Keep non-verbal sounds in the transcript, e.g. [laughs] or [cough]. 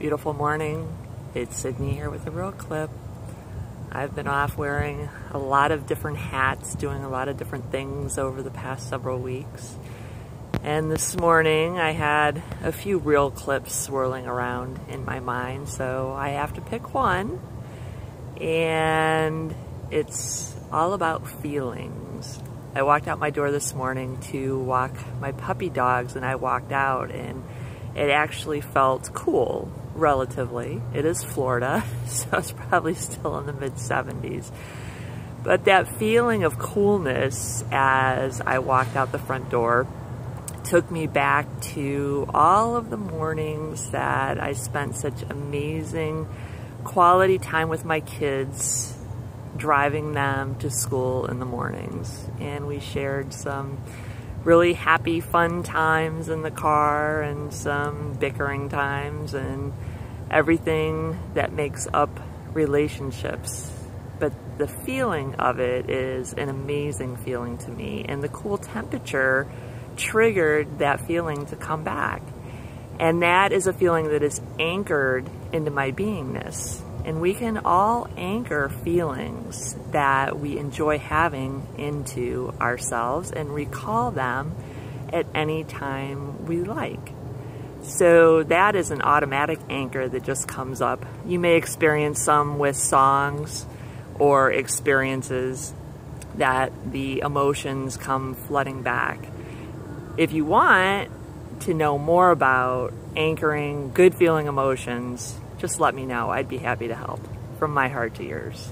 Beautiful morning. It's Sydney here with a real clip. I've been off wearing a lot of different hats, doing a lot of different things over the past several weeks. And this morning I had a few real clips swirling around in my mind, so I have to pick one. And it's all about feelings. I walked out my door this morning to walk my puppy dogs and I walked out and it actually felt cool relatively. It is Florida, [laughs] so it's probably still in the mid 70s. But that feeling of coolness as I walked out the front door took me back to all of the mornings that I spent such amazing quality time with my kids, driving them to school in the mornings. And we shared some really happy, fun times in the car and some bickering times and everything that makes up relationships. But the feeling of it is an amazing feeling to me. And the cool temperature triggered that feeling to come back. And that is a feeling that is anchored into my beingness. And we can all anchor feelings that we enjoy having into ourselves and recall them at any time we like. So that is an automatic anchor that just comes up. You may experience some with songs or experiences that the emotions come flooding back. If you want to know more about anchoring good feeling emotions, just let me know. I'd be happy to help. From my heart to yours.